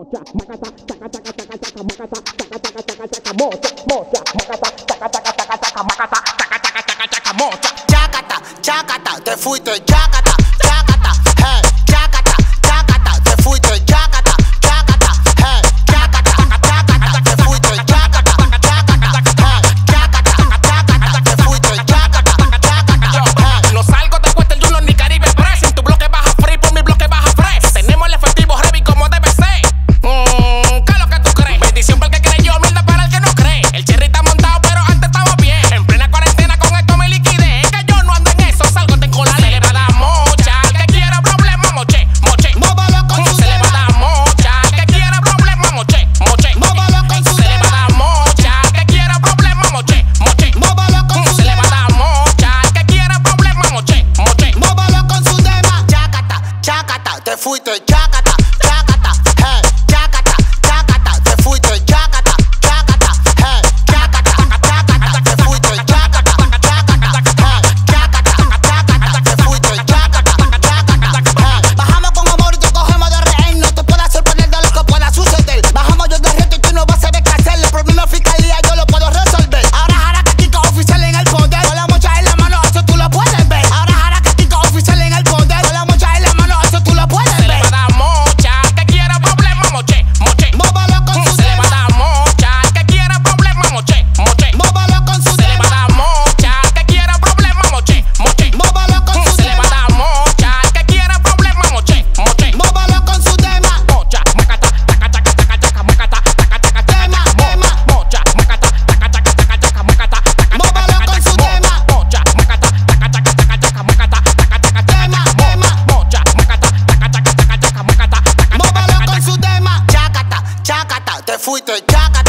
mocha, macata, taca, taca, taca, taca, macata, taca, taca, taca, taca, mocha, mocha, macata, taca, taca, taca, taca, macata, taca, taca, taca, taca, mocha, chacata, chacata, te fuiste, chacata. fuiste y.